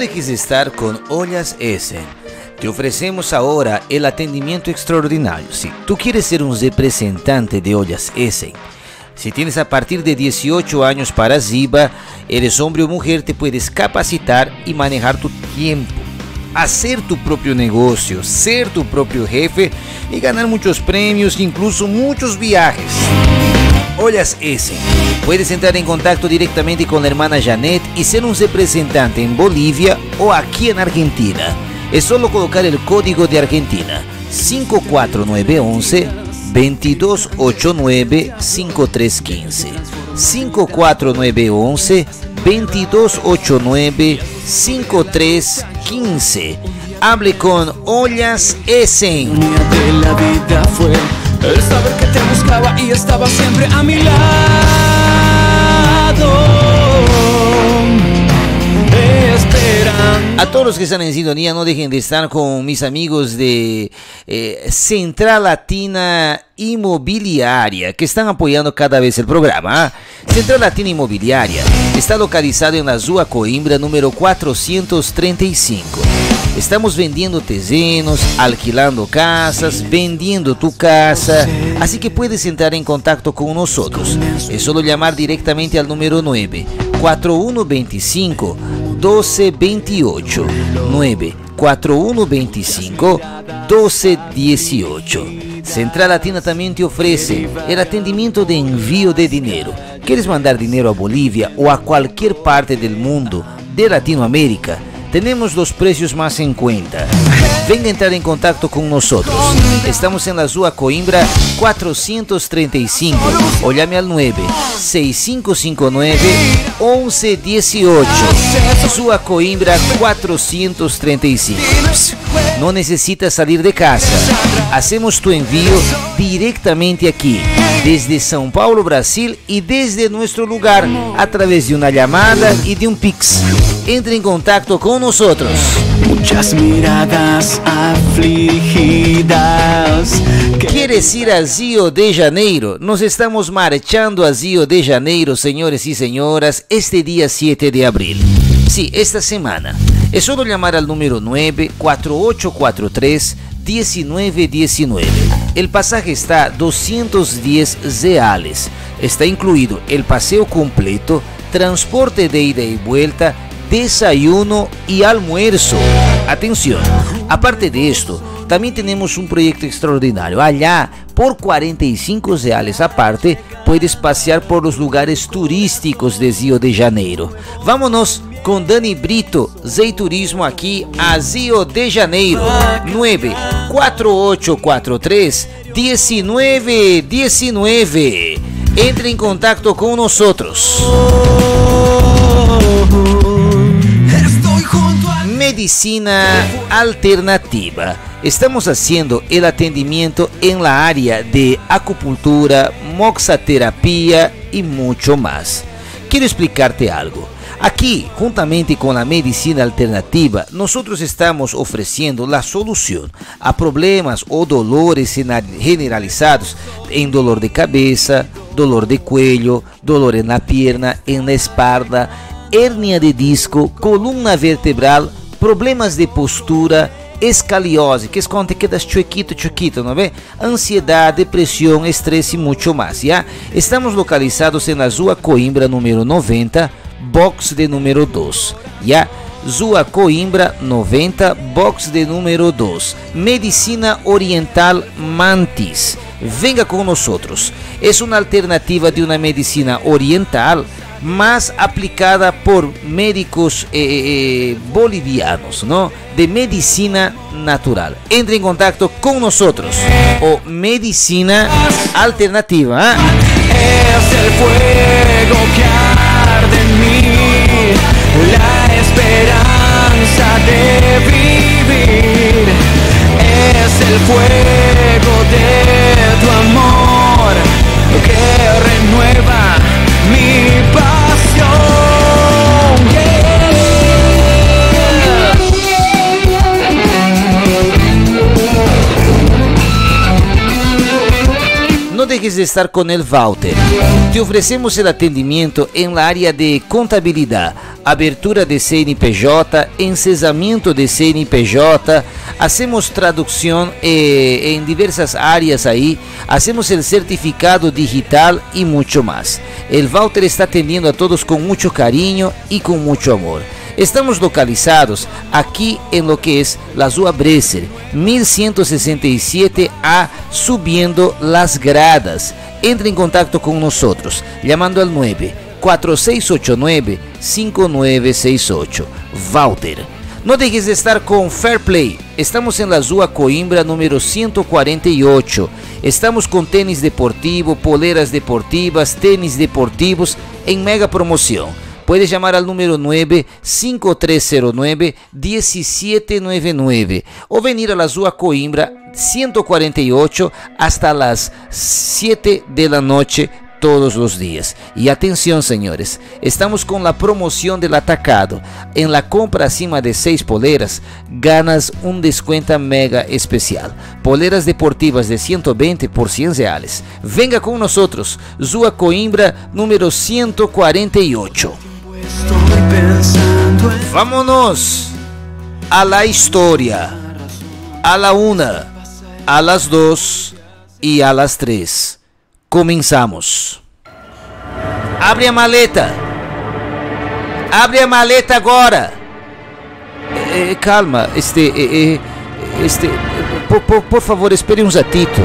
dejes de estar con Ollas Essen. Te ofrecemos ahora el atendimiento extraordinario. Si tú quieres ser un representante de Ollas Essen, si tienes a partir de 18 años para arriba, eres hombre o mujer, te puedes capacitar y manejar tu tiempo. Hacer tu propio negocio, ser tu propio jefe y ganar muchos premios, incluso muchos viajes. Ollas S. Puedes entrar en contacto directamente con la hermana Janet y ser un representante en Bolivia o aquí en Argentina. Es solo colocar el código de Argentina 54911 2289 5315 54911 2289 5315 Hable con Ollas Essen. la vida fue el saber que te buscaba y estaba siempre a mi lado. A todos los que están en sintonía, no dejen de estar con mis amigos de eh, Central Latina Inmobiliaria, que están apoyando cada vez el programa. ¿ah? Central Latina Inmobiliaria está localizado en la Zua Coimbra número 435. Estamos vendiendo terrenos, alquilando casas, vendiendo tu casa, así que puedes entrar en contacto con nosotros. Es solo llamar directamente al número 9 4125 1228 9 4125 1218. Central Latina también te ofrece el atendimiento de envío de dinero. ¿Quieres mandar dinero a Bolivia o a cualquier parte del mundo de Latinoamérica? Tenemos los precios más en cuenta. venha entrar em contato com nós. Estamos na Rua Coimbra 435, olhame al 9 6559 1118. Rua Coimbra 435. Não necessita sair de casa. Hacemos tu envio diretamente aqui, desde São Paulo, Brasil e desde nosso lugar, através de uma chamada e de um Pix. Entre em contato com nós. Muchas miradas afligidas. ¿Quieres ir a Río de Janeiro? Nos estamos marchando a Río de Janeiro, señores y señoras, este día 7 de abril. Sí, esta semana. Es solo llamar al número 94843 1919. El pasaje está a 210 reales. Está incluido el paseo completo, transporte de ida y vuelta, desayuno y almuerzo. Atención, aparte de esto, también tenemos un proyecto extraordinario. Allá, por 45 reales aparte, puedes pasear por los lugares turísticos de Río de Janeiro. Vámonos con Dani Brito, Zei Turismo aquí a Río de Janeiro. 94843 1919. Entre en contacto con nosotros. Medicina alternativa. Estamos haciendo el atendimiento en la área de acupuntura, moxaterapia y mucho más. Quiero explicarte algo. Aquí, juntamente con la medicina alternativa, nosotros estamos ofreciendo la solución a problemas o dolores generalizados en dolor de cabeza, dolor de cuello, dolor en la pierna, en la espalda, hernia de disco, columna vertebral, problemas de postura, escaliose, que esconde que das chuequito, chuequito, não vê? Ansiedade, depressão, estresse e muito mais, já? Estamos localizados na Rua Coimbra, número 90, box de número 2, já? Zua Coimbra 90, box de número 2, Medicina Oriental Mantis. Venga com nós. É uma alternativa de uma medicina oriental más aplicada por médicos eh, eh, bolivianos, ¿no? De medicina natural. Entre en contacto con nosotros. O medicina alternativa. ¿ah? Es el fuego que arde en mí, la esperanza de vivir. Es el fuego de tu amor que Podeis é estar com o Walter. Te oferecemos o atendimento em área de contabilidade, abertura de CNPJ, encesamento de CNPJ, hacemos tradução eh, em diversas áreas aí, hacemos o certificado digital e muito mais. O Walter está atendendo a todos com muito carinho e com muito amor. Estamos localizados aquí en lo que es la Zua Bresser, 1167A, subiendo las gradas. Entre en contacto con nosotros llamando al 9 4689 5968. Walter. No dejes de estar con Fair Play. Estamos en la Zua Coimbra número 148. Estamos con tenis deportivo, poleras deportivas, tenis deportivos en mega promoción. Puedes llamar al número 95309-1799 o venir a la Zua Coimbra 148 hasta las 7 de la noche todos los días. Y atención, señores, estamos con la promoción del atacado. En la compra acima de 6 poleras, ganas un descuento mega especial. Poleras deportivas de 120 por 100 reales. Venga con nosotros, Zua Coimbra número 148. Vámonos a la historia. A la una, a las dos y a las tres. Comenzamos. Abre a maleta. Abre a maleta agora. Eh, calma, este, eh, eh, este, por, por, por favor, espere um zatito.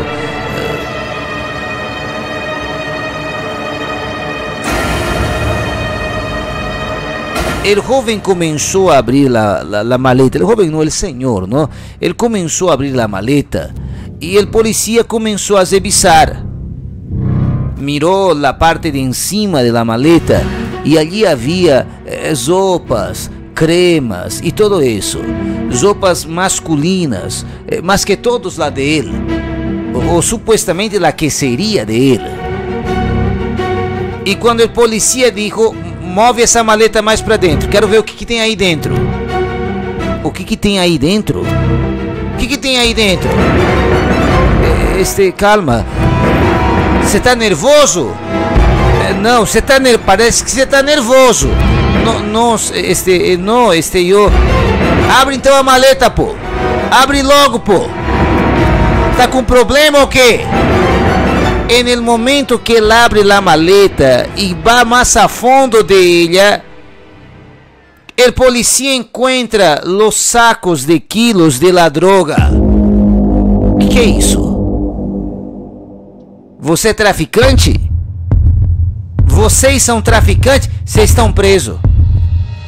El joven comenzó a abrir la, la, maleta, el joven no, el señor, ¿no? Él comenzó a abrir la maleta y el policía comenzó a revisar. Miró la parte de encima de la maleta y allí había eh, ropas, cremas y todo eso. Ropas masculinas, eh, más que todos la de él, o, supuestamente la que sería de él. E quando o polícia dijo, move essa maleta mais para dentro, quero ver o que, que tem aí dentro. O que, que tem aí dentro? O que, que tem aí dentro? Este, calma. Você tá nervoso? Não, você tá ner parece que você tá nervoso. Não, não, este, não, este eu. Abre então a maleta, pô. Abre logo, pô. Tá com problema ou quê? En el momento que él abre la maleta y va más a fondo de ella, el policía encuentra los sacos de kilos de la droga. Que é isso? Você é traficante? Vocês são traficantes? Vocês estão presos.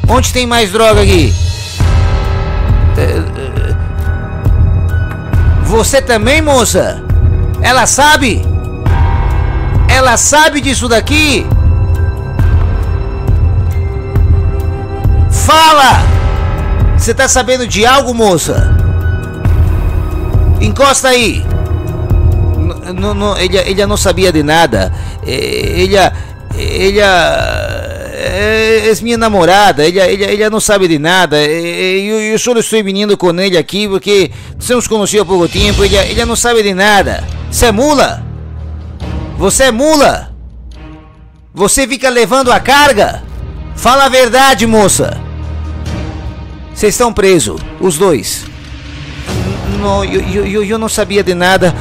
Onde tem mais droga aqui? Você também, moça? Ela sabe? Ela sabe disso daqui? Fala! Você tá sabendo de algo, moça? Encosta aí. Não, não, ela, ela não sabia de nada. Ela, ela é, é minha namorada. Ela, ela, ela não sabe de nada. Eu, eu só estou vindo com ele aqui porque nos conhecemos há pouco tempo. Ela, ela não sabe de nada. Você é mula? Você é mula? Você fica levando a carga? Fala a verdade, moça. Vocês estão presos, os dois. Não, eu, eu, eu não sabia de nada.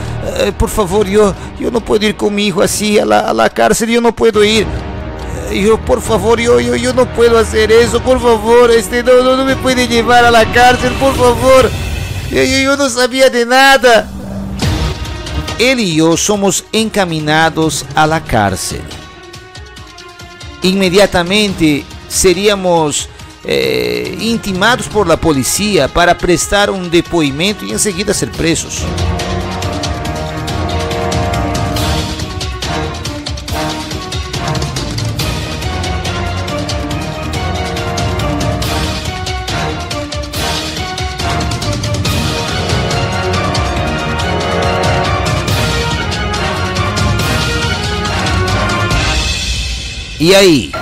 Uh, por favor, eu, eu não posso ir comigo assim a la, cárcel. Eu não posso ir. Eu, por favor, eu, eu, eu não posso fazer isso. Por favor, este, não, não, me pode levar a la cárcel, por favor. Eu, eu não sabia de nada. Él y yo somos encaminados a la cárcel. Inmediatamente seríamos eh, intimados por la policía para prestar un depoimento y enseguida ser presos. E aí?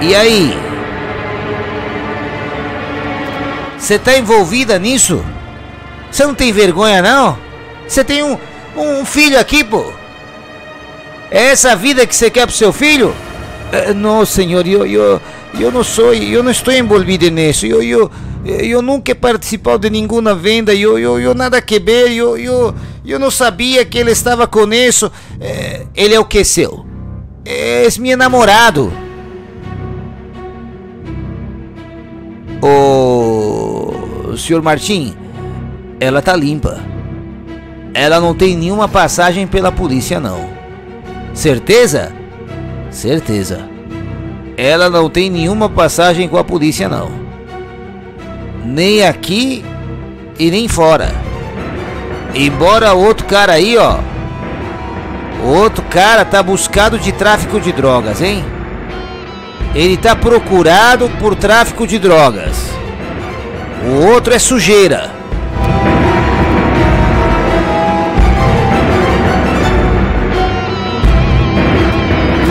E aí? Você tá envolvida nisso? Você não tem vergonha não? Você tem um, um filho aqui, pô. É essa vida que você quer pro seu filho? Uh, não, senhor, eu, eu, eu não sou, eu não estou envolvido nisso. Eu, eu, eu nunca he participado de nenhuma venda. Eu, eu, eu nada que ver. Eu, eu, eu não sabia que ele estava com isso. Uh, ele é o que seu? É meu namorado. O senhor Martim, ela tá limpa. Ela não tem nenhuma passagem pela polícia, não. Certeza? Certeza. Ela não tem nenhuma passagem com a polícia, não. Nem aqui e nem fora. Embora outro cara aí, ó. Outro cara tá buscado de tráfico de drogas, hein? Ele tá procurado por tráfico de drogas. O outro é sujeira.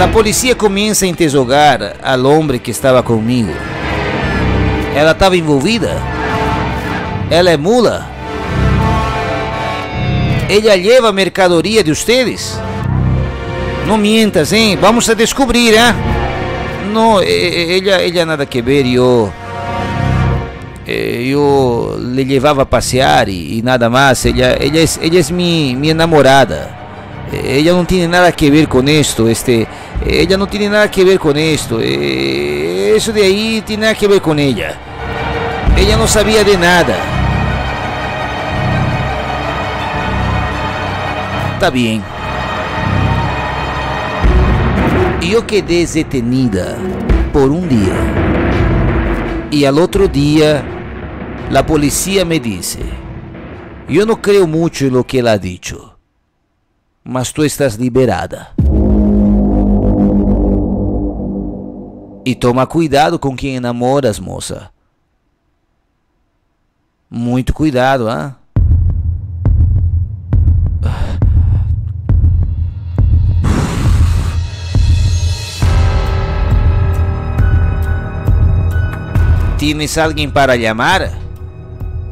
A polícia começa a interrogar a homem que estava comigo. Ela estava envolvida? Ela é mula? Ele leva a mercadoria de vocês? Não mientas, hein? Vamos a descobrir, hein? Não, ele, ele é nada que ver eu. Eu lhe levava a passear e, e nada mais. Ela é, é minha, minha namorada. Ella no tiene nada que ver con esto, este, ella no tiene nada que ver con esto. Eh, eso de ahí tiene nada que ver con ella. Ella no sabía de nada. Está bien. Yo quedé detenida por un día. Y al otro día, la policía me dice, yo no creo mucho en lo que él ha dicho, mas tú estás liberada. E toma cuidado com quem enamoras, moça. Muito cuidado, ah. ¿Tienes alguien para llamar?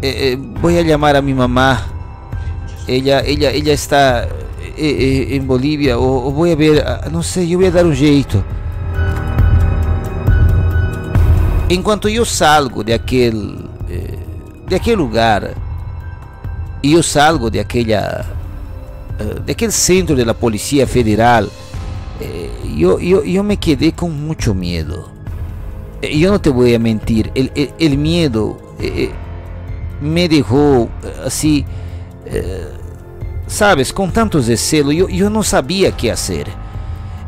Eh, eh, voy a llamar a mi mamá. Ella, ella está eh, en Bolivia. O, o, voy a ver, ah, sé, yo voy a dar un jeito. Enquanto eu salgo de aquele, de aquele lugar, e eu salgo de aquela, daquele centro da Polícia Federal, eu, eu, eu me quedei com muito medo. Eh, yo no te voy a mentir, el, miedo eh, me dejó así, eh, sabes, con tantos celos, yo, yo no sabía qué hacer.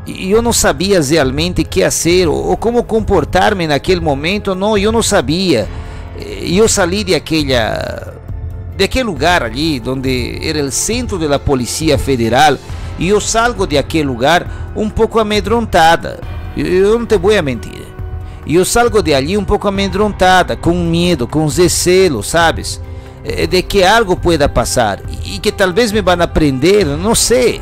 Eu não sabia realmente o que fazer ou como comportar-me naquele momento. Não, eu não sabia. Eu saí de aquela, de aquele lugar ali, onde era o centro da Polícia Federal, e eu salgo de aquele lugar um pouco amedrontada. Eu não te vou a mentir. Eu salgo de ali um pouco amedrontada, com medo, com recelo, sabes? Eh, de que algo pueda pasar y que tal vez me van a prender, no sé.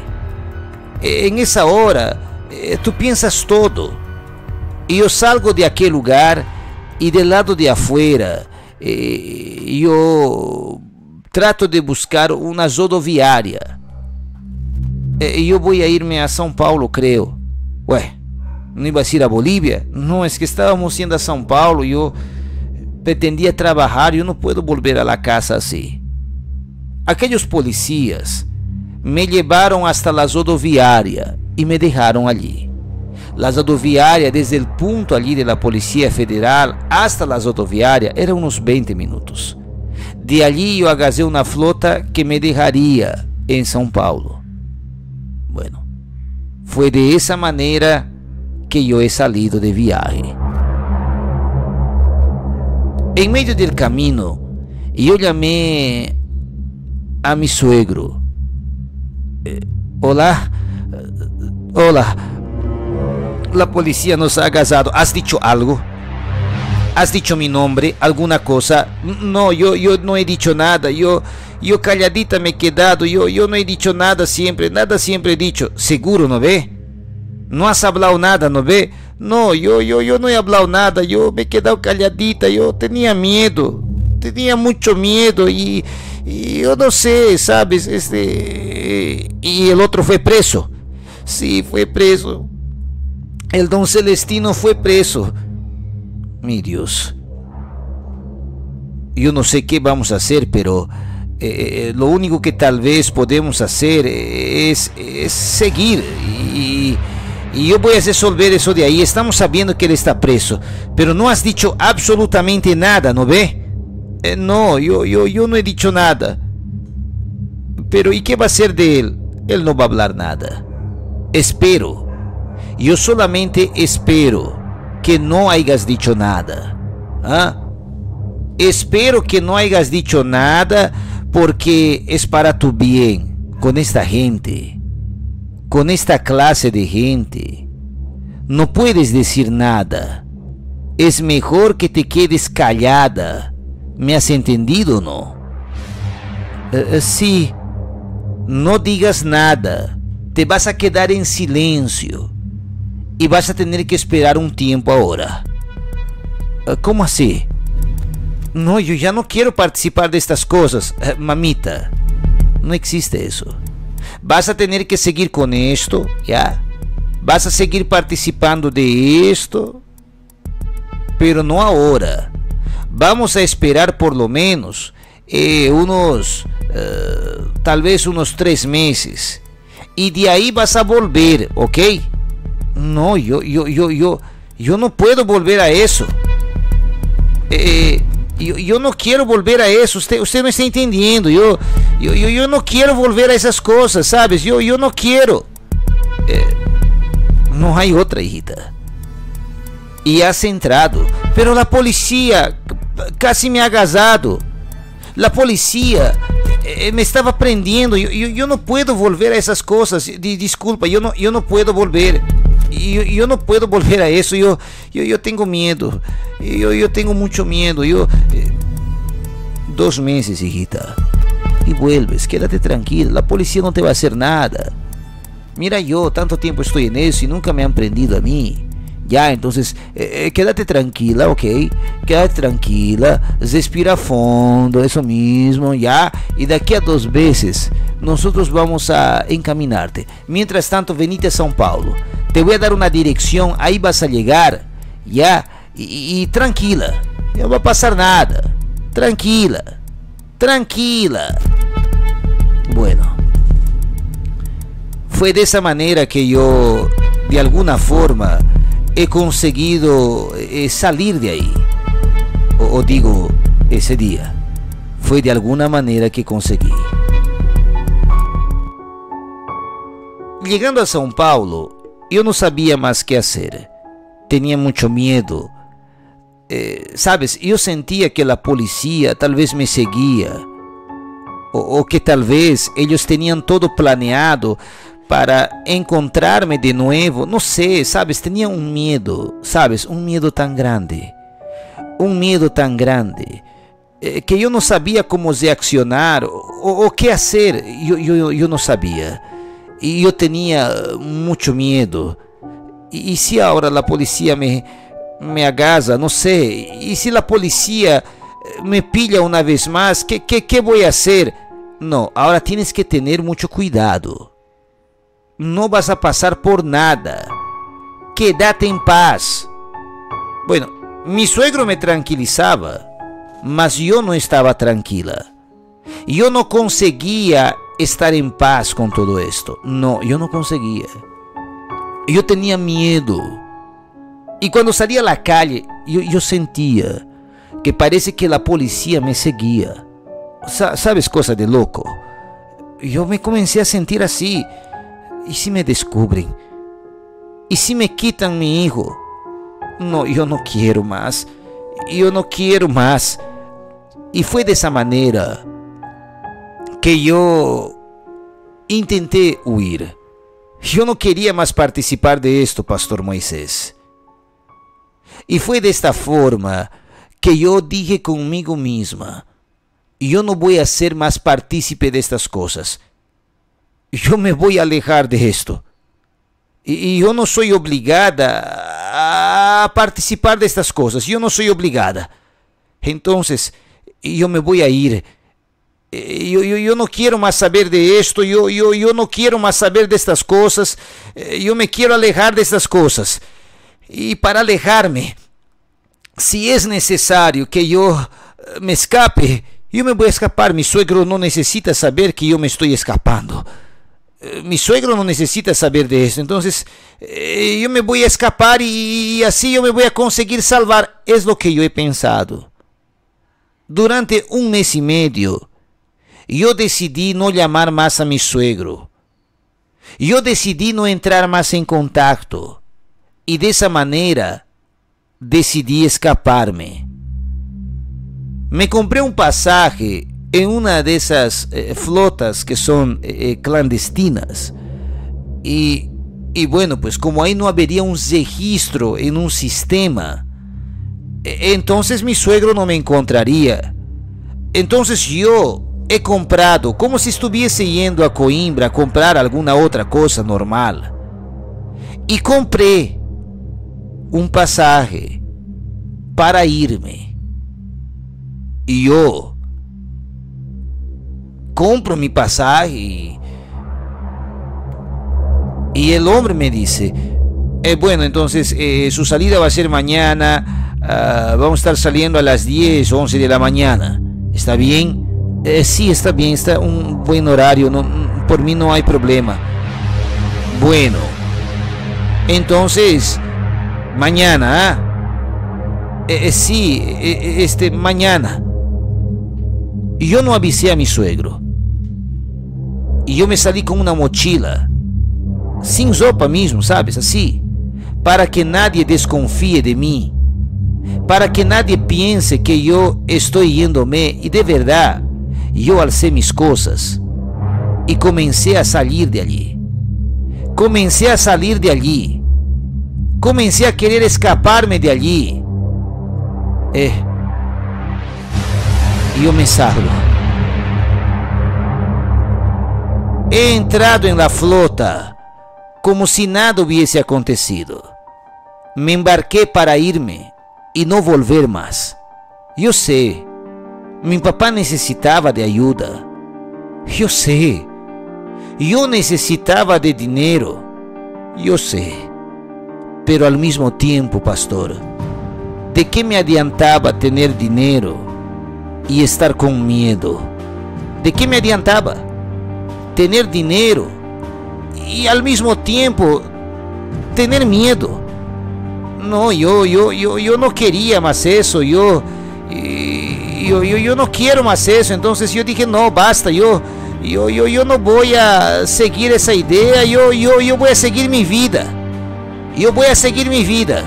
En esa hora eh, tú piensas todo. Y yo salgo de aquel lugar y del lado de afuera eh, yo trato de buscar una rodoviaria. yo voy a irme a São Paulo, creo. Ué, ¿no ibas a ir a Bolivia? No, es que estábamos yendo a São Paulo y yo pretendia trabalhar e eu não posso voltar a la casa assim. Aqueles policias me levaram hasta la rodoviária e me deixaram ali. La rodoviária, desde o ponto ali de la Policía Federal hasta la rodoviária, eram uns 20 minutos. De ali eu agasei uma flota que me deixaria em São Paulo. Bueno, foi de essa maneira que yo he salido de viaje. En medio del camino, yo llamé a mi suegro. Eh, hola, hola, la policía nos ha agasado. ¿Has dicho algo? ¿Has dicho mi nombre? ¿Alguna cosa? No, yo, yo no he dicho nada. Yo, yo calladita me he quedado. Yo, yo no he dicho nada siempre. Nada siempre he dicho. ¿Seguro, no ve? No has hablado nada, ¿no ve? No, yo, yo, yo no he hablado nada, yo me he quedado calladita, yo tenía miedo, tenía mucho miedo y, yo no sé, ¿sabes? Este. Y el otro fue preso. Sí, fue preso. El don Celestino fue preso. Mi Dios. Yo no sé qué vamos a hacer, pero eh, lo único que tal vez podemos hacer es, es seguir. Y, y, yo voy a resolver eso de ahí. Estamos sabiendo que él está preso, pero no has dicho absolutamente nada, ¿no ve? Eh, no, yo, yo, yo no he dicho nada. Pero ¿y qué va a ser de él? Él no va a hablar nada. Espero. Yo solamente espero que no hayas dicho nada. ¿Ah? Espero que no hayas dicho nada porque es para tu bien con esta gente, con esta clase de gente. No puedes decir nada. Es mejor que te quedes callada. ¿Me has entendido o no? Uh, sí. No digas nada. Te vas a quedar en silencio. Y vas a tener que esperar un tiempo ahora. Uh, ¿Cómo así? No, yo ya no quiero participar de estas cosas, mamita. No existe eso. Basta ter que seguir com isto, já. Basta seguir participando de isto, pero não agora. Vamos a esperar por lo menos eh, eh talvez uns três meses. E de aí vas a volver, ok? Não, eu, eu, eu, eu, eu não posso volver a isso. Eh, eu, eu não quero voltar a isso. Você, você não está entendendo. Eu, eu, eu, não quero voltar a essas coisas, sabe? Eu, eu não quero. É, não há outra, Rita. E has entrado. Pero a polícia casi me ha agasado. Eh, eh, a polícia me estava prendendo. Eu, eu, eu não posso voltar a essas coisas. Desculpa, eu não, eu não posso voltar. Yo, yo no puedo volver a eso. Yo, yo, yo tengo miedo. Yo, yo tengo mucho miedo. Yo, eh, dos meses, hijita. Y vuelves, quédate tranquila. La policía no te va a hacer nada. Mira yo, tanto tiempo estoy en eso y nunca me han prendido a mí. Ya, entonces, eh, eh, quédate tranquila, ok? Quédate tranquila, respira fondo, eso mismo, ya. Y de aquí a dos veces, nosotros vamos a encaminarte. Mientras tanto, venite a São Paulo. Te voy a dar una dirección, ahí vas a llegar, ya. Y, y tranquila, no va a pasar nada. Tranquila, tranquila. Bueno, fue de esa manera que yo, de alguna forma, he conseguido eh, salir de ahí. O, digo, ese día. Fue de alguna manera que conseguí. Llegando a São Paulo, eu não sabia mais que fazer. Tinha muito medo. Eh, sabes, eu sentia que a polícia talvez me seguia. Ou, ou que talvez eles tinham todo planeado para encontrar-me de novo, não sei, sabes, tinha um medo, sabes, um medo tão grande, um medo tão grande, eh, que eu não sabia como reaccionar, ou o que fazer, eu, eu, eu não sabia, e eu tinha muito medo, e, e se agora a polícia me, me agasa, não sei, e se a polícia eh, me pilha uma vez mais, que, que, que vou fazer? Não, agora tienes que ter muito cuidado. No vas a pasar por nada. Quédate en paz. Bueno, mi suegro me tranquilizaba, mas yo no estaba tranquila. Yo no conseguía estar en paz con todo esto. No, yo no conseguía. Yo tenía miedo. Y cuando salía a la calle, yo, sentía que parece que la policía me seguía. ¿Sabes cosa de loco? Yo me comencé a sentir así. ¿Y si me descubren? ¿Y si me quitan mi hijo? No, yo no quiero más. Yo no quiero más. Y fue de esa manera que yo intenté huir. Yo no quería más participar de esto, Pastor Moisés. Y fue de esta forma que yo dije conmigo misma, yo no voy a ser más partícipe de estas cosas yo me voy a alejar de esto. Y, yo no soy obligada a participar de estas cosas. Yo no soy obligada. Entonces, yo me voy a ir. Eh, yo, yo, yo, no quiero más saber de esto, yo, yo, yo no quiero más saber de estas cosas, eh, yo me quiero alejar de estas cosas. Y para alejarme, si es necesario que yo eh, me escape, yo me voy a escapar. Mi suegro no necesita saber que yo me estoy escapando. Mi suegro no necesita saber de eso. Entonces, yo me voy a escapar y, y así yo me voy a conseguir salvar. Es lo que yo he pensado. Durante un mes y medio, yo decidí no llamar más a mi suegro. Yo decidí no entrar más en contacto. Y de esa manera decidí escaparme. Me compré un pasaje en una de esas eh, flotas que son eh, eh, clandestinas. Y, y bueno, pues como ahí no habría un registro en un sistema, e, entonces mi suegro no me encontraría. Entonces yo he comprado como si estuviese yendo a Coimbra a comprar alguna otra cosa normal. Y compré un pasaje para irme. Y yo compro mi pasaje y, el hombre me dice, eh, bueno, entonces eh, su salida va a ser mañana, uh, vamos a estar saliendo a las 10, 11 de la mañana. ¿Está bien? Eh, sí, está bien, está un buen horario, por mí no hay problema. Bueno, entonces, mañana, ¿ah? eh, sí, este, mañana. Yo no avisé a mi suegro. E eu me saí com uma mochila, sem sopa mesmo, sabes? Assim, para que nadie desconfie de mim, para que nadie pense que eu estou indo me e de verdade, eu alcei minhas coisas e comecei a sair de ali. Comecei a sair de ali. Comecei a querer escapar-me de ali. Eh, e eu me salvo. He entrado en la flota como si nada hubiese acontecido. Me embarqué para irme y no volver más. Yo sé, mi papá necesitaba de ayuda. Yo sé, yo necesitaba de dinero. Yo sé, pero al mismo tiempo, pastor, ¿de qué me adiantaba tener dinero y estar con miedo? ¿De qué me adiantaba tener dinero y al mismo tiempo tener miedo? No, yo, yo, yo, yo no quería más eso, yo, yo, yo, yo no quiero más eso. Entonces yo dije, no, basta, yo, yo, yo, yo no voy a seguir esa idea, yo, yo, yo voy a seguir mi vida. Yo voy a seguir mi vida.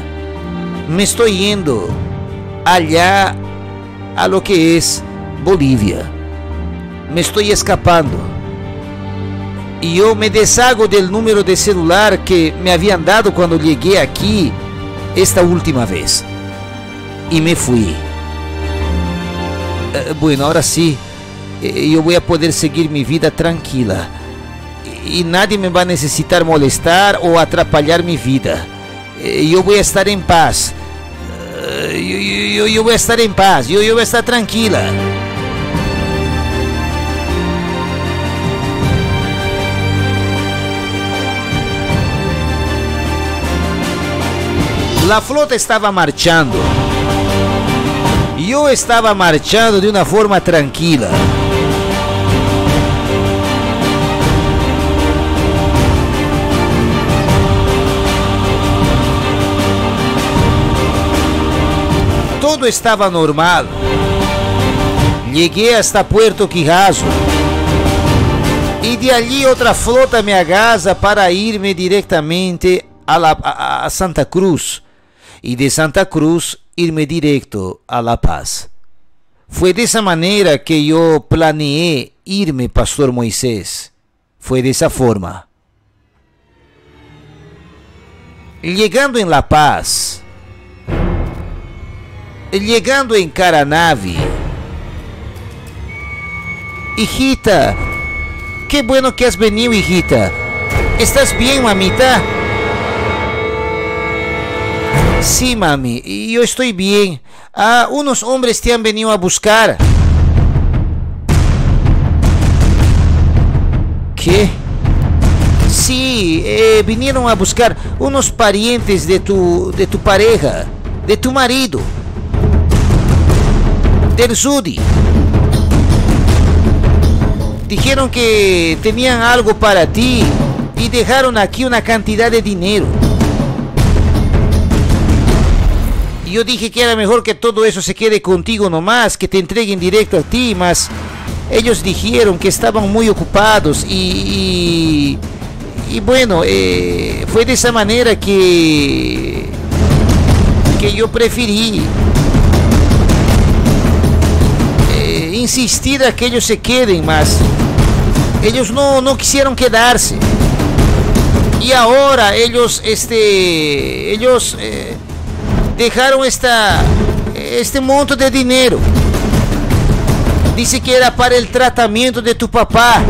Me estoy yendo allá a lo que es Bolivia. Me estoy escapando e eu me deshago do número de celular que me haviam dado quando cheguei aqui esta última vez. E me fui. bom bueno, agora sim, sí, eh, eu vou poder seguir minha vida tranquila. E nadie me vai necessitar molestar ou atrapalhar minha vida. Eh, eu vou estar em paz. Eu, eu, eu, eu vou estar em paz. Eu, eu vou estar tranquila. La flota estaba marchando. Yo estaba marchando de una forma tranquila. Todo estaba normal. Llegué hasta Puerto Quijazo. Y de allí otra flota me agaza para irme directamente a, a, a Santa Cruz y de Santa Cruz irme directo a La Paz. Fue de esa manera que yo planeé irme, Pastor Moisés. Fue de esa forma. Llegando en La Paz, llegando en Caranavi, hijita, qué bueno que has venido, hijita. ¿Estás bien, mamita? Sí, mami, yo estoy bien. Ah, unos hombres te han venido a buscar. ¿Qué? Sí, eh, vinieron a buscar unos parientes de tu, de tu pareja, de tu marido, del Zudi. Dijeron que tenían algo para ti y dejaron aquí una cantidad de dinero. Yo dije que era mejor que todo eso se quede contigo nomás, que te entreguen directo a ti, mas ellos dijeron que estaban muy ocupados y, y, bueno, eh, fue de esa manera que, que yo preferí eh, insistir a que ellos se queden más. Ellos no, no quisieron quedarse. Y ahora ellos, este, ellos... Eh, dejaron esta, este monto de dinero. Dice que era para el tratamiento de tu papá.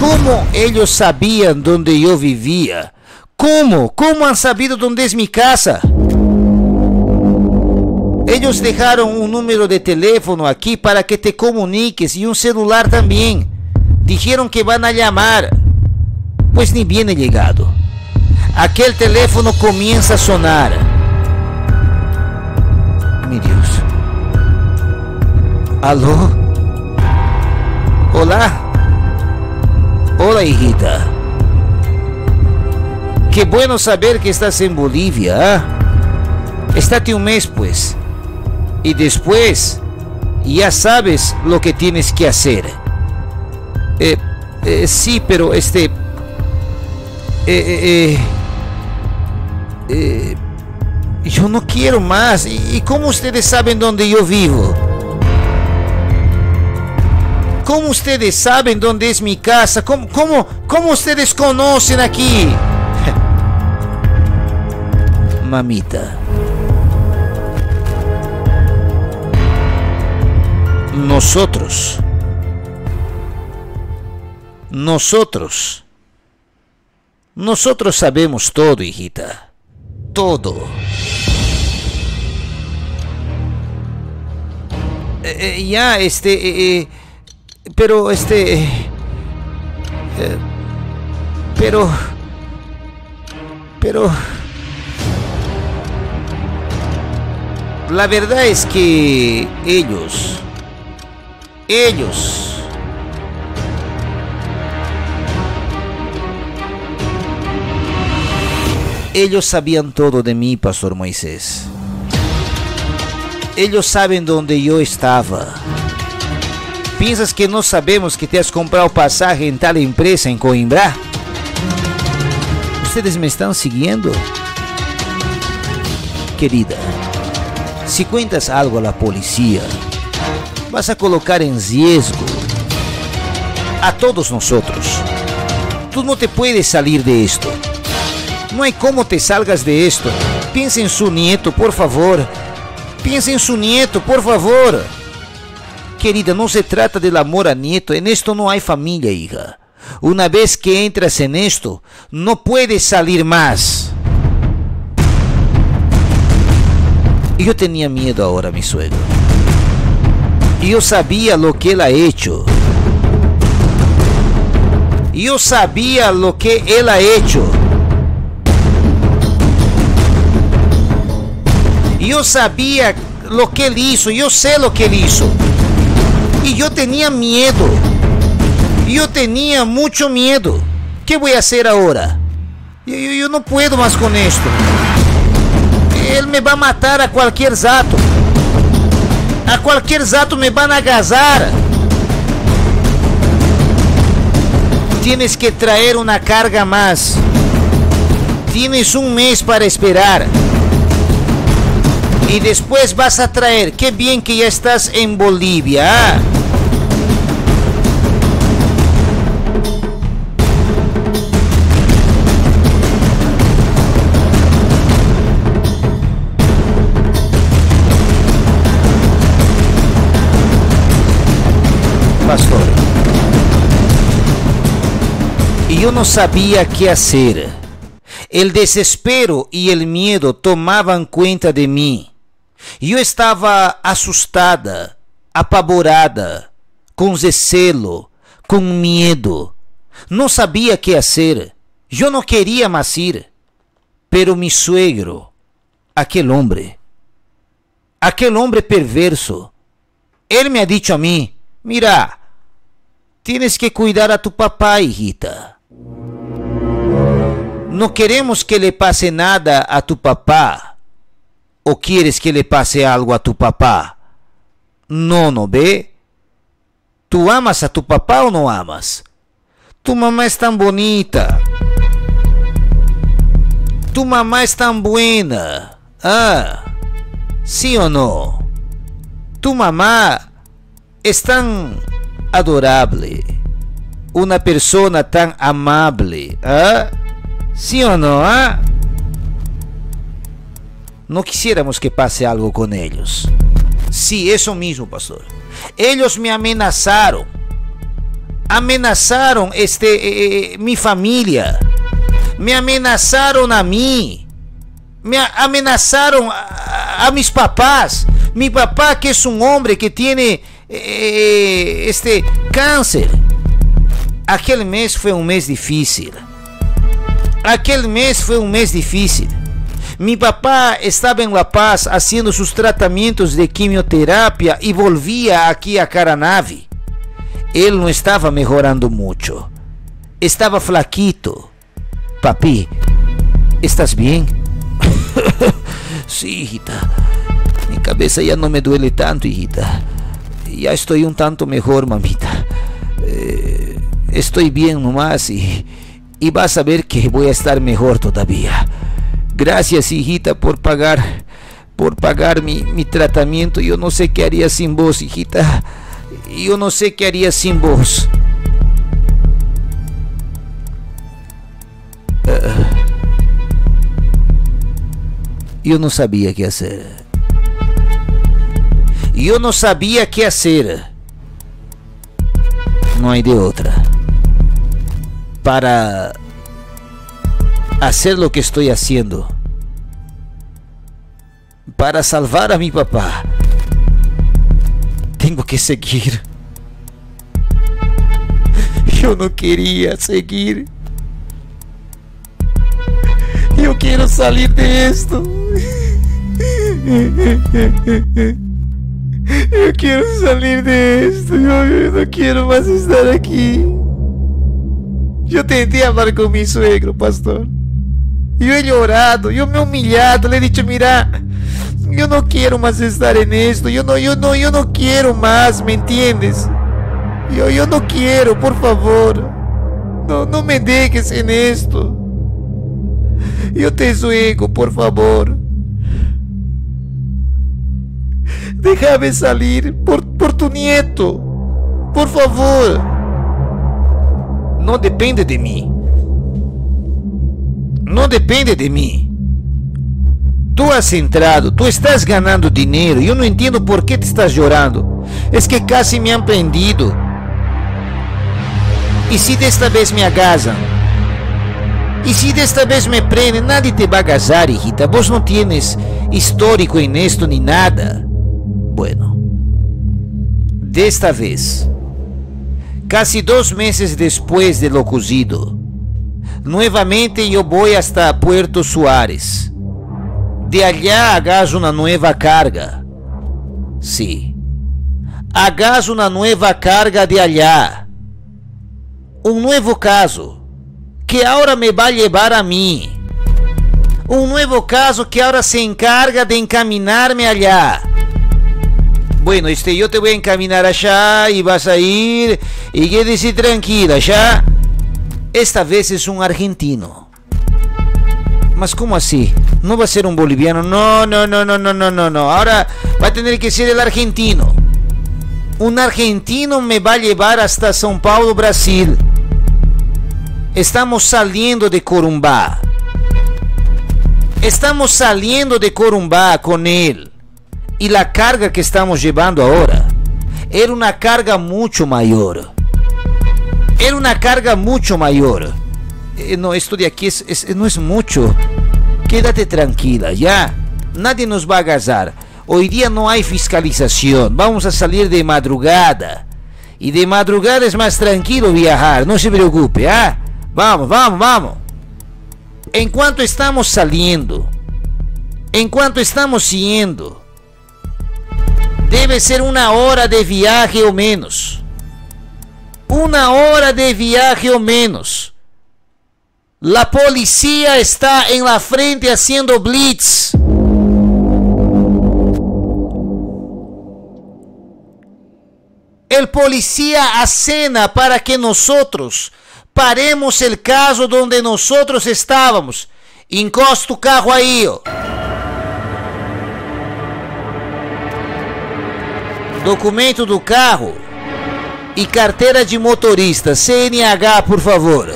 ¿Cómo ellos sabían dónde yo vivía? ¿Cómo? ¿Cómo han sabido dónde es mi casa? Ellos dejaron un número de teléfono aquí para que te comuniques y un celular también. Dijeron que van a llamar. Pues ni viene llegado. Aquel teléfono comienza a sonar. Mi Dios. ¿Aló? Hola. Hola, hijita. Qué bueno saber que estás en Bolivia. ¿ah? Estate un mes, pues y después ya sabes lo que tienes que hacer. Eh, eh, sí, pero este... Eh, yo no quiero más. ¿Y, cómo ustedes saben dónde yo vivo? ¿Cómo ustedes saben dónde es mi casa? ¿Cómo, cómo, cómo ustedes conocen aquí? Mamita. Nosotros, nosotros, nosotros sabemos todo, hijita, todo. Eh, eh, ya, este, eh, pero, este, pero, pero, la verdad es que ellos, ellos. Ellos sabían todo de mí, Pastor Moisés. Ellos saben dónde yo estaba. ¿Piensas que no sabemos que te has comprado pasaje en tal empresa en Coimbra? ¿Ustedes me están siguiendo? Querida, si cuentas algo a la policía, vas a colocar en riesgo a todos nosotros. Tú no te puedes salir de esto. No hay cómo te salgas de esto. Piensa en su nieto, por favor. Piensa en su nieto, por favor. Querida, no se trata del amor a nieto. En esto no hay familia, hija. Una vez que entras en esto, no puedes salir más. Yo tenía miedo ahora, mi suegro. Eu sabia lo que ele ha hecho. Eu sabia lo que ele ha hecho. Eu sabia lo que ele hizo. Eu sei lo que ele hizo. E eu tinha medo. Eu tinha muito medo. que vou fazer agora? Eu, não puedo mais com isto. Ele me vai matar a qualquer zato a qualquer exato me van a. Tienes que traer uma carga mais. Tienes um mês para esperar. E depois vas a traer. Que bem que já estás em Bolívia. ¿ah? Eu não sabia que fazer. O desespero e o medo tomavam conta de mim. Eu estava assustada, apavorada, com zelo, com medo. Não sabia que fazer. Eu não queria mais ir. Pero mi suegro, aquele homem, aquele homem perverso, ele me ha dicho a mim: Mira, tienes que cuidar a tu papá, hijita. Não queremos que lhe passe nada a tu papá. Ou queres que lhe passe algo a tu papá? Nono B. Tu amas a tu papá ou não amas? Tu mamãe é tão bonita. Tu mamãe é tão buena. Ah, sim ou não? Tu mamá é tão adorável. Uma pessoa tão amável. Ah? ¿Sí o no? Ah? No quisiéramos que pase algo con ellos. Sí, eso mismo, pastor. Ellos me amenazaron. Amenazaron este, eh, eh, mi familia me amenazaron a mí, me amenazaron a, mis papás. Mi papá que es un hombre que tiene eh, este cáncer. Aquel mes fue un mes difícil. Aquel mes fue un mes difícil. Mi papá estaba en La Paz haciendo sus tratamientos de quimioterapia y volvía aquí a Caranavi. Él no estaba mejorando mucho. Estaba flaquito Papi, ¿estás bien? sí, hijita. Mi cabeza ya no me duele tanto, hijita. Ya estoy un tanto mejor, mamita. Eh, estoy bien nomás y, y vas a ver que voy a estar mejor todavía. Gracias, hijita, por pagar, por pagar mi, mi tratamiento. Yo no sé qué haría sin vos, hijita. Yo no sé qué haría sin vos. Eu não sabia o que fazer. Eu não sabia o que fazer. Não há de outra. Para fazer o que estou fazendo. Para salvar a mi papá. Tenho que seguir. Eu não queria seguir. Yo quiero salir de esto. Yo quiero salir de esto. Yo, no quiero más estar aquí. Eu tentei falar com meu suegro, pastor. E ele orado, eu me humilhado, ele disse, mira, eu não quero mais estar nisto, eu não, eu não, eu não quero mais, me entiendes? Eu, eu não quero, por favor, não, não me deixes nisto. Eu te suego, por favor. Déjame salir por, por tu nieto, por favor não depende de mim. Não depende de mim. Tu has entrado, tu estás ganando dinheiro. Eu não entendo por que te estás chorando. É que casi me han prendido. E se desta vez me agasam? E se desta vez me prendem? Nada te vai agasar, Rita. Vos não tienes histórico em esto nem nada. Bueno, desta vez casi dos meses después de lo cozido, nuevamente yo voy hasta Puerto Suárez. De allá hagas una nueva carga. Sí, hagas una nueva carga de allá. Un nuevo caso que ahora me va a llevar a mí. Un nuevo caso que ahora se encarga de encaminarme allá. Bueno, este, yo te voy a encaminar allá y vas a ir y quédese tranquila, ¿ya? Esta vez es un argentino. Mas ¿cómo así? No va a ser un boliviano. No, no, no, no, no, no, no, no. Ahora va a tener que ser el argentino. Un argentino me va a llevar hasta São Paulo, Brasil. Estamos saliendo de Corumbá. Estamos saliendo de Corumbá con él. Y la carga que estamos llevando ahora era una carga mucho mayor. Era una carga mucho mayor. Eh, no, esto de aquí es, no es mucho. Quédate tranquila, ya. Nadie nos va a agasar. Hoy día no hay fiscalización. Vamos a salir de madrugada. Y de madrugada es más tranquilo viajar. No se preocupe, ¿ah? Vamos, vamos, vamos. En cuanto estamos saliendo, en cuanto estamos yendo, debe ser una hora de viaje o menos. Una hora de viaje o menos. La policía está en la frente haciendo blitz. El policía acena para que nosotros paremos el caso donde nosotros estábamos. Encosta o carro aí, ó. Documento do carro e carteira de motorista, CNH, por favor.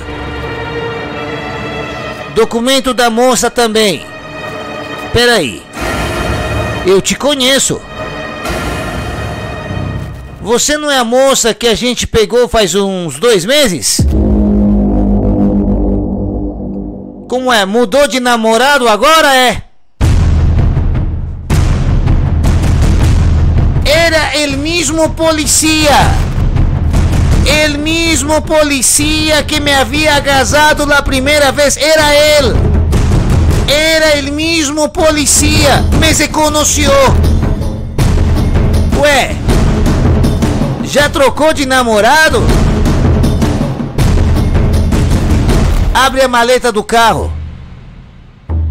Documento da moça também. Peraí. Eu te conheço. Você não é a moça que a gente pegou faz uns dois meses? Como é? Mudou de namorado agora é? Era el mismo policía. El mismo policía que me había agasado la primera vez. Era él. Era el mismo policía. Me reconoció. Ué. Já trocou de namorado? Abre a maleta do carro.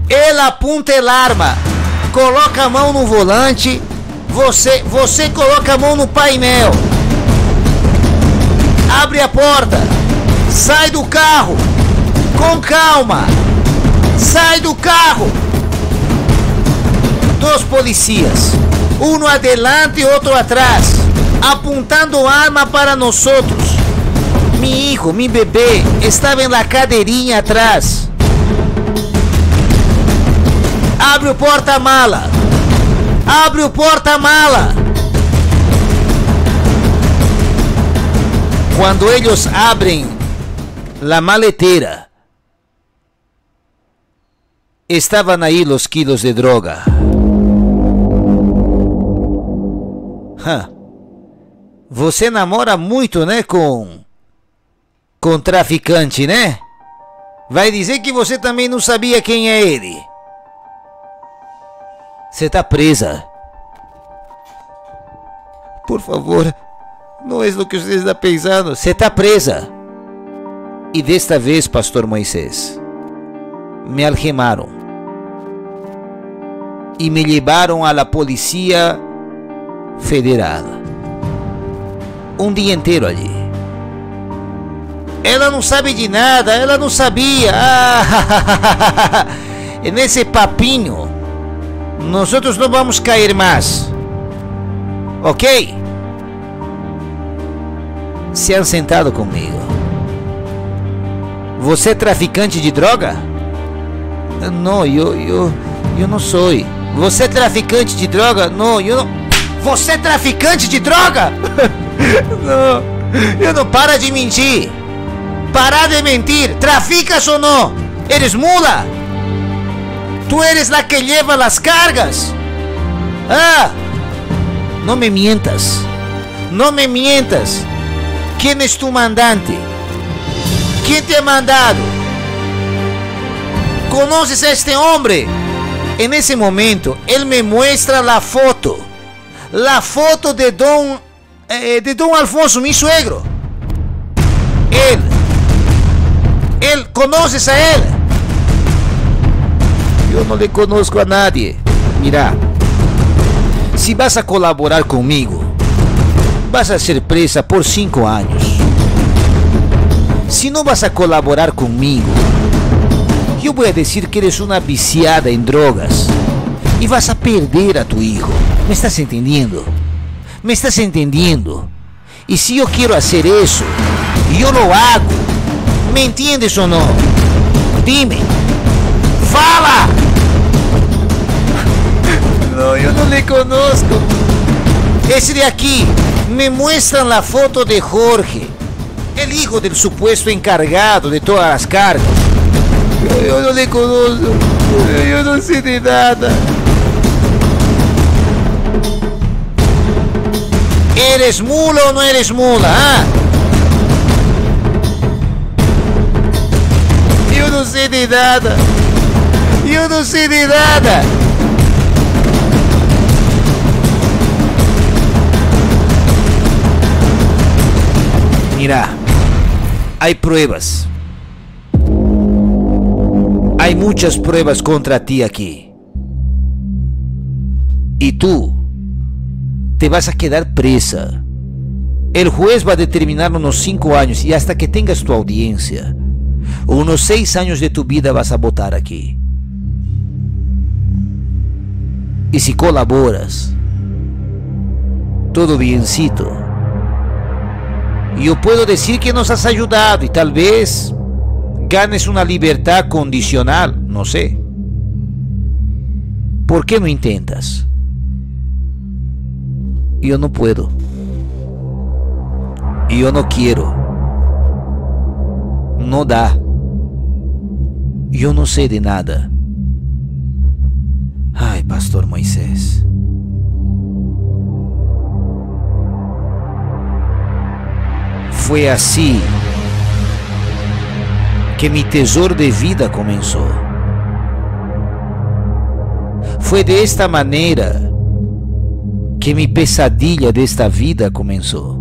Ele apunta el arma. Coloca a mão no volante. Você, você coloca a mão no painel. Abre a porta. Sai do carro. Com calma. Sai do carro. Dois policias. Um adelante e outro atrás. Apuntando arma para nós outros. Mi hijo, mi bebé, estaba en la cadeirinha atrás. Abre o porta-mala. Abre o porta-mala. Quando eles abrem la maletera, estavam aí os quilos de droga. Hã. Você namora muito, né, com com traficante, né? Vai dizer que você também não sabia quem é ele. Você tá presa. Por favor, não é o que você está pensando. Você tá presa. E desta vez, pastor Moisés, me algemaram e me levaram à la Polícia Federal. Um dia inteiro ali. Ela não sabe de nada, ela não sabia. Ah, nesse papinho, nós outros não vamos cair mais. Ok? Se han sentado comigo. Você é traficante de droga? Não, eu, eu, eu não sou. Você é traficante de droga? Não, eu não. Você é traficante de droga? não, eu não para de mentir. Para de mentir. ¿Traficas o no? ¿Eres mula? ¿Tú eres la que lleva las cargas? Ah, no me mientas. No me mientas. ¿Quién es tu mandante? ¿Quién te ha mandado? ¿Conoces a este hombre? En ese momento, él me muestra la foto. La foto de don, eh, de don Alfonso, mi suegro. Él. Él, ¿conoces a él? Yo no le conozco a nadie. Mira, si vas a colaborar conmigo, vas a ser presa por cinco años. Si no vas a colaborar conmigo, yo voy a decir que eres una viciada en drogas y vas a perder a tu hijo. ¿Me estás entendiendo? ¿Me estás entendiendo? Y si yo quiero hacer eso, yo lo hago. ¿Me entiendes o no? Dime. ¡Fala! Yo no le conozco. Ese de aquí me muestran la foto de Jorge, el hijo del supuesto encargado de todas las cargas. Yo no le conozco. Yo no sé de nada. ¿Eres mula o no eres mula? Ah? Yo no sé de nada. Yo no sé de nada. Mira, hay pruebas. Hay muchas pruebas contra ti aquí. Y tú te vas a quedar presa. El juez va a determinar unos cinco años y hasta que tengas tu audiencia, unos seis años de tu vida vas a votar aquí. Y si colaboras, todo biencito. Yo puedo decir que nos has ayudado y tal vez ganes una libertad condicional, no sé. ¿Por qué no intentas? Yo no puedo. Yo no quiero. No da. Yo no sé de nada. Ay, Pastor Moisés. foi assim que meu tesouro de vida começou. Foi desta maneira que minha pesadilha desta vida começou.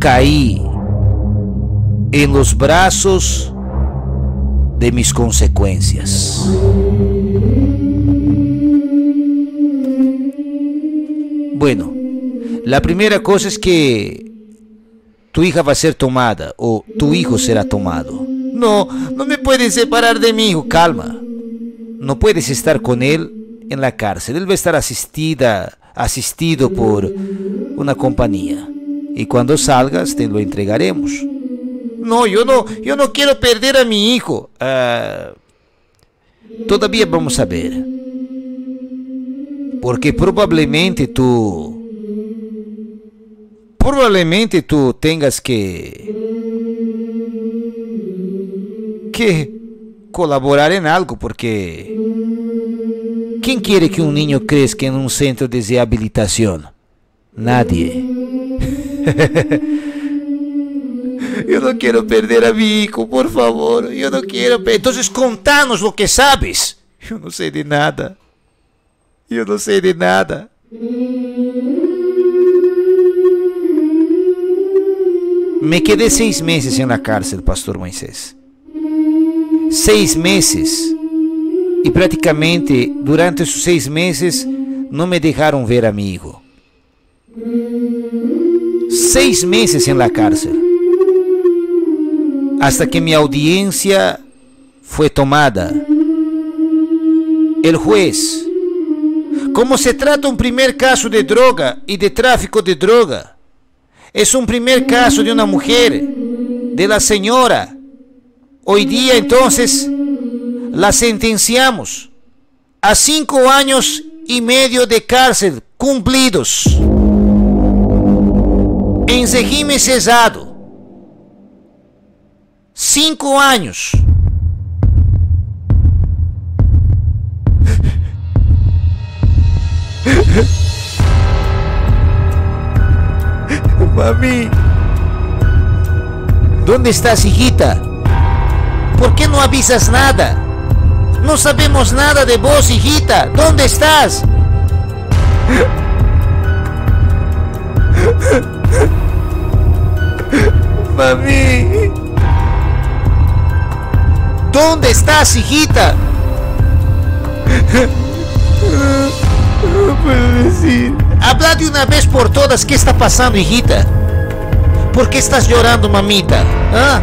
Caí em los braços de mis consequências. Bueno, la primera cosa es que tu hija va a ser tomada o tu hijo será tomado. No, no me puedes separar de mi hijo, calma. No puedes estar con él en la cárcel. Él va a estar asistida, asistido por una compañía. Y cuando salgas te lo entregaremos. No, yo no, yo no quiero perder a mi hijo. Uh, todavía vamos a ver. Porque probablemente tú Provavelmente tu tenhas que que colaborar em algo, porque quem quer que um ninho cresça em um centro de reabilitação? Nadie. eu não quero perder a Vico, por favor. Eu não quero. Então, contanos o que sabes. Eu não sei de nada. Eu não sei de nada. Me quedé seis meses en la cárcel, Pastor Moisés. Seis meses. Y prácticamente durante esos seis meses no me dejaron ver a mi hijo. Seis meses en la cárcel. Hasta que mi audiencia fue tomada. El juez, como se trata un primer caso de droga y de tráfico de droga, es un primer caso de una mujer, de la señora. Hoy día entonces la sentenciamos a cinco años y medio de cárcel cumplidos en régimen cesado. Cinco años. Mami. ¿Dónde estás, hijita? ¿Por qué no avisas nada? No sabemos nada de vos, hijita. ¿Dónde estás? Mami. ¿Dónde estás, hijita? No puedo decir. Habla de una vez por todas qué está pasando, hijita. ¿Por qué estás llorando, mamita? ¿Ah?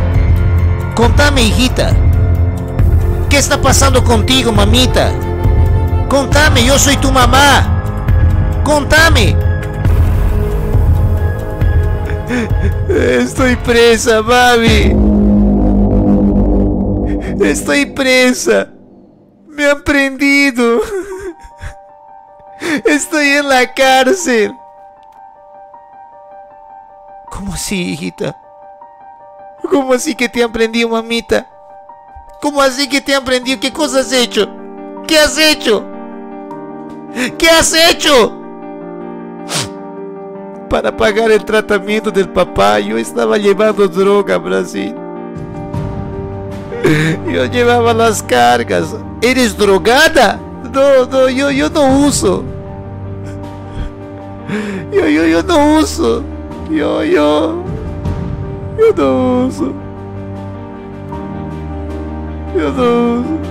Contame, hijita. ¿Qué está pasando contigo, mamita? Contame, yo soy tu mamá. Contame. Estoy presa, mami. Estoy presa. Me han prendido. Estoy en la cárcel. ¿Cómo así, hijita? ¿Cómo así que te han prendido, mamita? ¿Cómo así que te han prendido? ¿Qué cosa has hecho? ¿Qué has hecho? ¿Qué has hecho? Para pagar el tratamiento del papá, yo estaba llevando droga a Brasil. Yo llevaba las cargas. ¿Eres drogada? No, no, yo, yo no uso. Eu, eu, eu não uso. Eu, eu. Eu não uso. Eu não uso.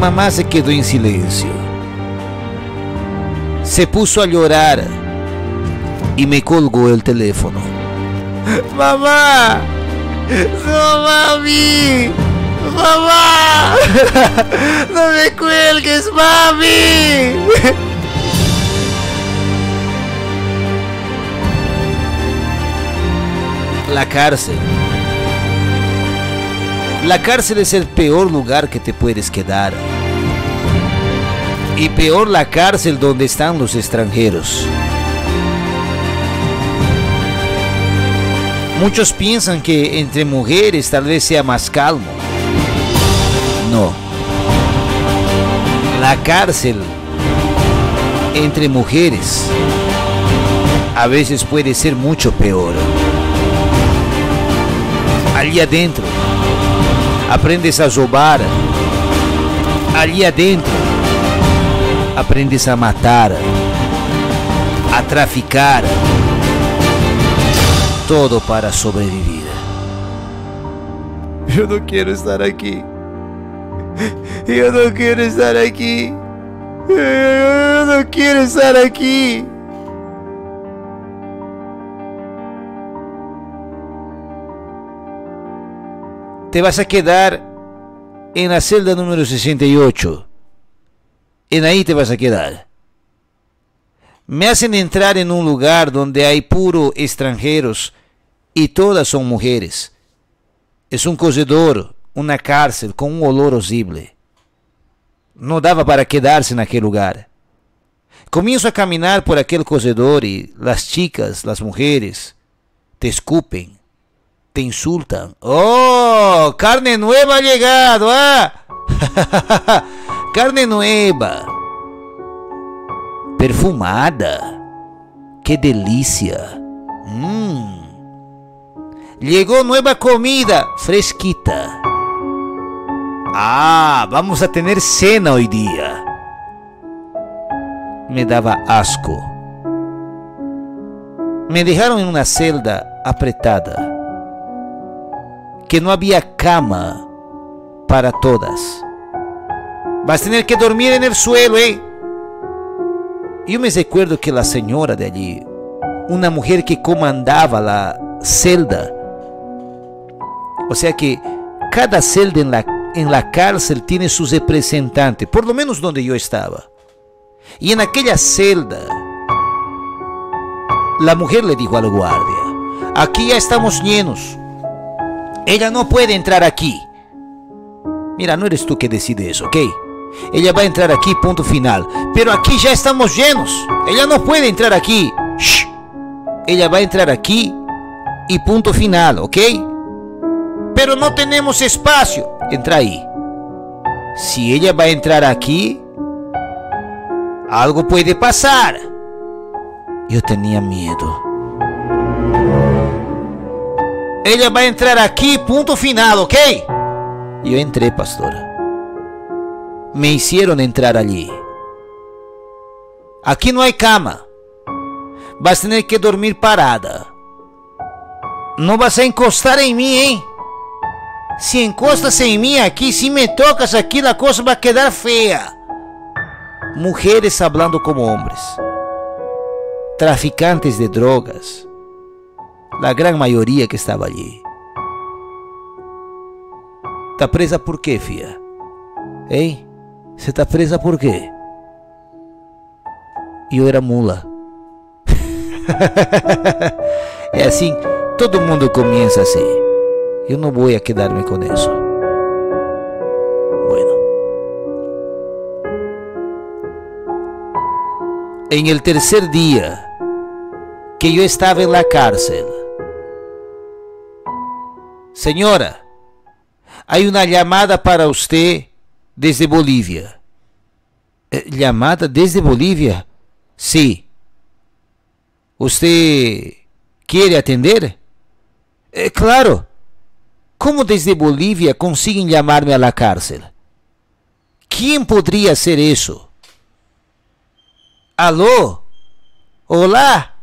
Mamá se quedou em silêncio. Se puso a llorar y me colgó el teléfono. ¡Mamá! ¡No, mami! ¡Mamá! ¡No me cuelgues, mami! La cárcel. La cárcel es el peor lugar que te puedes quedar. Y peor la cárcel donde están los extranjeros. Muchos piensan que entre mujeres tal vez sea más calmo. No. La cárcel entre mujeres a veces puede ser mucho peor. Allí adentro aprendes a robar. Allí adentro aprendes a matar, a traficar todo para sobrevivir. Yo no quiero estar aquí. Yo no quiero estar aquí. Yo no quiero estar aquí. Te vas a quedar en la celda número 68. En ahí te vas a quedar. Me hacen entrar en un lugar donde hay puro extranjeros e todas são mulheres. É um cozedor, uma cárcel com um olor horrível. Não dava para quedar-se naquele lugar. começo a caminhar por aquele cozedor e as chicas, as mulheres, te escupem, te insultam. Oh, carne nueva ha ah! carne nueva, perfumada, que delícia. Hum. Mm. Llegó nueva comida, fresquita. Ah, vamos a tener cena hoy día. Me daba asco. Me dejaron en una celda apretada, que no había cama para todas. Vas a tener que dormir en el suelo, ¿eh? Yo me recuerdo que la señora de allí, una mujer que comandaba la celda, o sea que cada celda en la, en la cárcel tiene su representante, por lo menos donde yo estaba. Y en aquella celda, la mujer le dijo al guardia, aquí ya estamos llenos. Ella no puede entrar aquí. Mira, no eres tú que decide eso, ¿ok? Ella va a entrar aquí, punto final. Pero aquí ya estamos llenos. Ella no puede entrar aquí. Shh. Ella va a entrar aquí y punto final, ¿ok? Pero no tenemos espacio. Entra ahí. Si ella va a entrar aquí, algo puede pasar. Yo tenía miedo. Ella va a entrar aquí, punto final, ¿ok? Yo entré, pastora. Me hicieron entrar allí. Aquí no hay cama. Vas a tener que dormir parada. No vas a encostar en mí, ¿eh? Se encosta sem mim aqui, se me tocas aqui, a coisa vai quedar feia. Mulheres falando como homens. Traficantes de drogas. A grande maioria que estava ali. Tá presa por quê, fia? ¿Eh? Hein? Você tá presa por quê? E eu era mula. é assim, todo mundo começa assim. Yo no voy a quedarme con eso. Bueno. en el tercer día que yo estaba en la cárcel. Señora, hay una llamada para usted desde Bolivia. Eh, ¿Llamada desde Bolivia? Sí. ¿Usted quiere atender? Eh, claro. como desde Bolívia conseguem chamar-me à la cárcel? Quem poderia ser isso? Alô? Olá?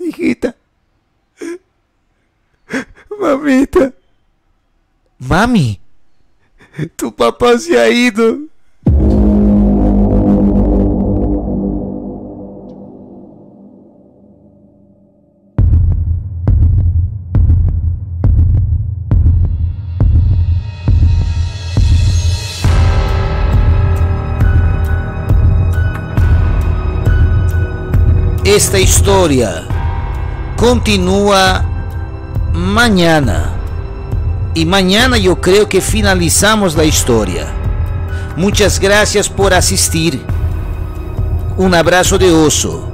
Hijita. Mamita. Mami? Tu papá se ha ido. Esta historia continúa mañana. Y mañana yo creo que finalizamos la historia. Muchas gracias por asistir. Un abrazo de oso.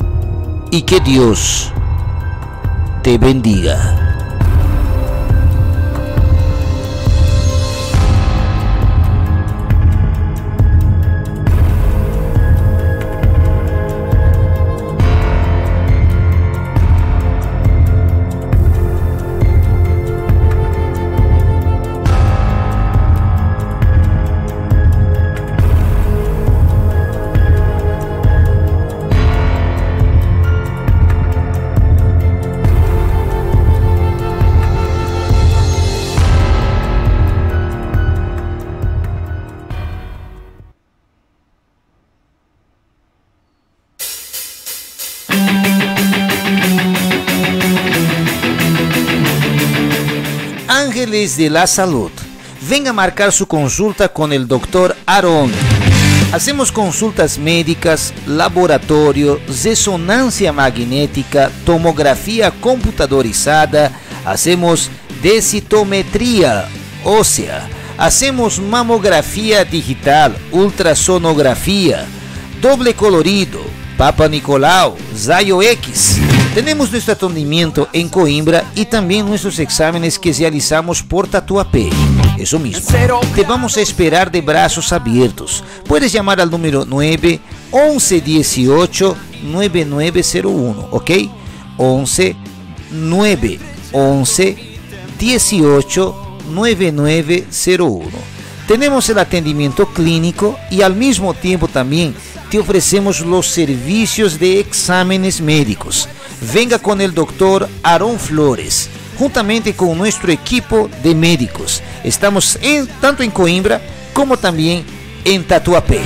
Y que Dios te bendiga. De la Salud. Venga a marcar su consulta con el doctor Aaron. Hacemos consultas médicas, laboratorio, resonancia magnética, tomografía computadorizada, hacemos densitometría ósea, hacemos mamografía digital, ultrasonografía, doble colorido, Papa Nicolau, Zayo X. Tenemos nuestro atendimiento en Coimbra y también nuestros exámenes que realizamos por Tatuapé. Eso mismo. Te vamos a esperar de brazos abiertos. Puedes llamar al número 9 11 18 9901, ¿ok? 11 9 11 18 9901. Tenemos el atendimiento clínico y al mismo tiempo también te ofrecemos los servicios de exámenes médicos. Venga con el doctor Aaron Flores, juntamente con nuestro equipo de médicos. Estamos en, tanto en Coimbra como también en Tatuapé.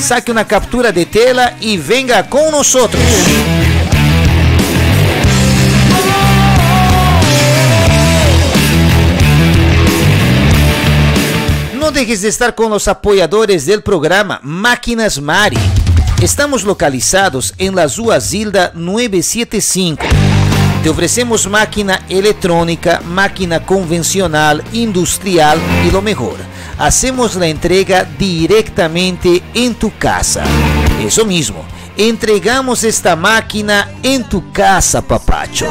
Saque una captura de tela y venga con nosotros. No dejes de estar con los apoyadores del programa Máquinas Mari. Estamos localizados en la Rua Zilda 975. Te ofrecemos máquina electrónica, máquina convencional, industrial y lo mejor. Hacemos la entrega directamente en tu casa. Eso mismo. Entregamos esta máquina en tu casa, papacho.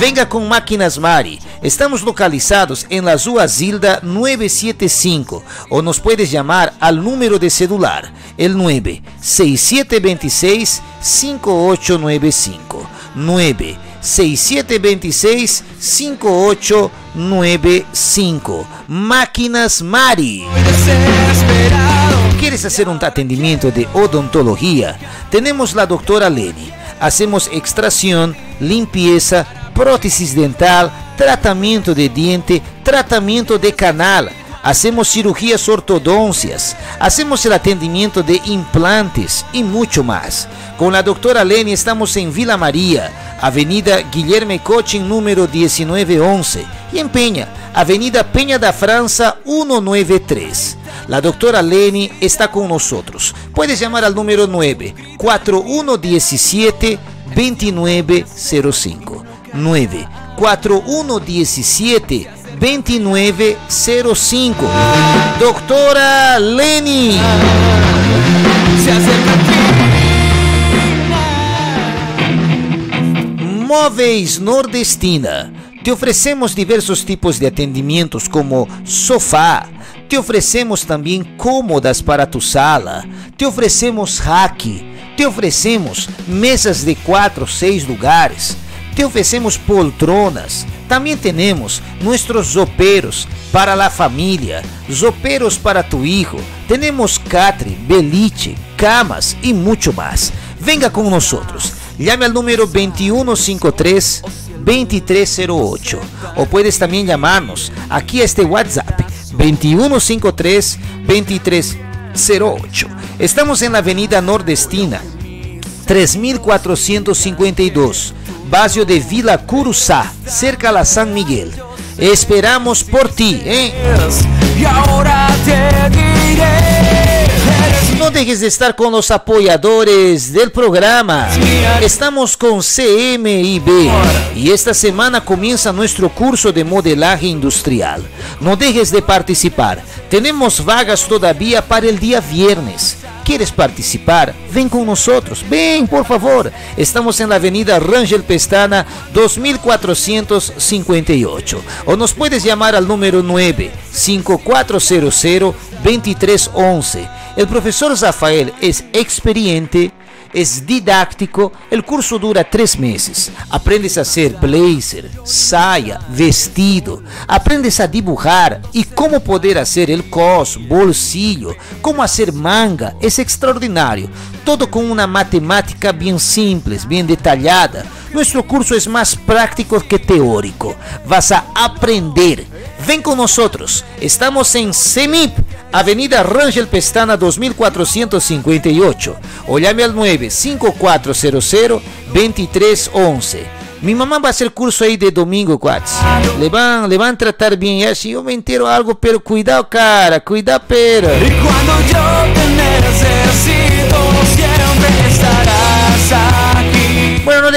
Venga con Máquinas Mari. Estamos localizados en la Rua Zilda 975 o nos puedes llamar al número de celular, el 96726 5895. 96726 5895. Máquinas Mari. ¿Quieres hacer un atendimiento de odontología? Tenemos la doctora Leni. Hacemos extracción, limpieza, prótesis dental, tratamiento de diente, tratamiento de canal. Hacemos cirugías ortodoncias, hacemos el atendimiento de implantes y mucho más. Con la doctora Leni estamos en Vila María, Avenida Guilherme Coching número 1911 y en Peña, Avenida Peña da França 193. La doctora Leni está con nosotros. Puedes llamar al número 9 4117 2905. 9 4117 2905. Doctora Leni. Móveis Nordestina. Te ofrecemos diversos tipos de atendimentos como sofá. Te ofrecemos também cômodas para tu sala. Te ofrecemos rack. Te ofrecemos mesas de 4 ou 6 lugares. Te ofrecemos poltronas. Também temos nossos zoperos para a família, zoperos para tu hijo. Temos catre, beliche, camas e muito mais. Venga com nós. Llame al número 2153 2308 o puedes también llamarnos aquí a este WhatsApp 2153 2308. Estamos en la avenida Nordestina 3452, barrio de Vila Curuzá, cerca a la San Miguel. Esperamos por ti, ¿eh? Y ahora te diré. No dejes de estar con los apoyadores del programa. Estamos con CMIB y esta semana comienza nuestro curso de modelaje industrial. No dejes de participar. Tenemos vagas todavía para el día viernes. ¿Quieres participar? Ven con nosotros. Ven, por favor. Estamos en la avenida Rangel Pestana 2458. O nos puedes llamar al número 9 5400 2311. El profesor Zafael es experiente es didáctico, el curso dura tres meses. Aprendes a hacer blazer, saya, vestido, aprendes a dibujar y cómo poder hacer el cos, bolsillo, cómo hacer manga, es extraordinario. Todo con una matemática bien simple, bien detallada. Nuestro curso es más práctico que teórico. Vas a aprender. Ven con nosotros. Estamos en CEMIP, Avenida Rangel Pestana 2458. O llame al 95400-2311. Mi mamá va a hacer curso ahí de domingo, cuates. Le van, le van a tratar bien. Yo me entero algo, pero cuidado, cara. Cuidado, pero. Y cuando yo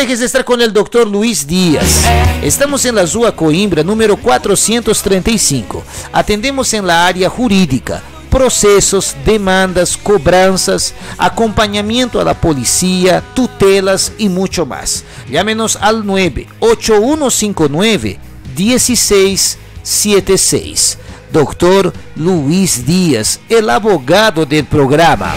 de estar con el doctor Luis Díaz. Estamos en la Zua Coimbra, número 435. Atendemos en la área jurídica, procesos, demandas, cobranças, acompanhamento à polícia, tutelas e muito mais. Llámenos al 98159 1676. Doctor Luis Díaz, el abogado del programa.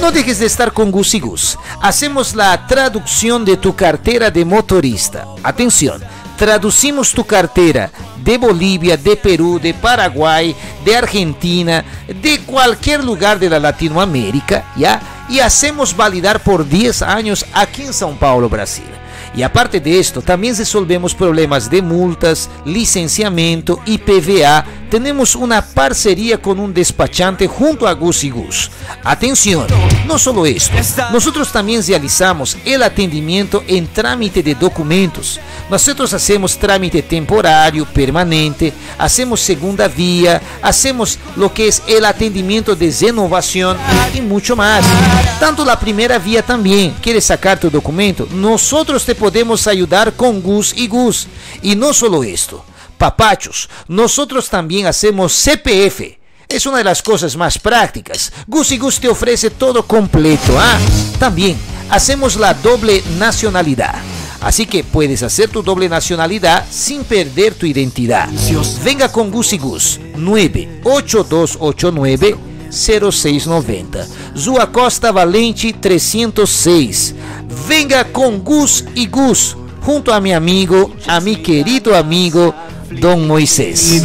No dejes de estar con Gus y Gus. Hacemos la traducción de tu cartera de motorista. Atención, traducimos tu cartera de Bolivia, de Perú, de Paraguay, de Argentina, de cualquier lugar de la Latinoamérica, ¿ya? Y hacemos validar por 10 años aquí en São Paulo, Brasil. Y aparte de esto, también resolvemos problemas de multas, licenciamiento y PVA. Tenemos una parcería con un despachante junto a Gus y Gus. Atención, no solo esto, nosotros también realizamos el atendimiento en trámite de documentos. Nosotros hacemos trámite temporario, permanente, hacemos segunda vía, hacemos lo que es el atendimiento de renovación y mucho más. Tanto la primera vía también. ¿Quieres sacar tu documento? Nosotros te podemos ayudar con Gus y Gus. Y no solo esto, papachos, nosotros también hacemos CPF. Es una de las cosas más prácticas. Y Gus te ofrece todo completo. ¿ah? También hacemos la doble nacionalidad. Así que puedes hacer tu doble nacionalidad sin perder tu identidad. Venga con y Gus 98289 0690. Zua Costa Valente 306. Venga con Gus y Gus junto a mi amigo, a mi querido amigo Don Moisés.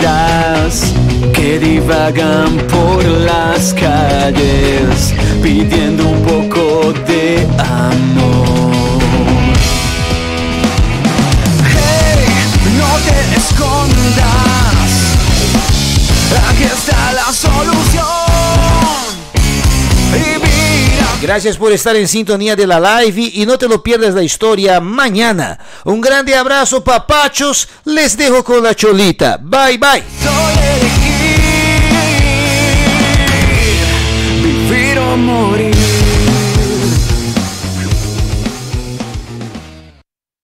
Que divagan por las calles pidiendo un poco de amor. Hey, no te escondas, aquí está la solución. Gracias por estar en sintonía de la live y no te lo pierdas la historia mañana. Un grande abrazo, papachos. Les dejo con la cholita. Bye, bye.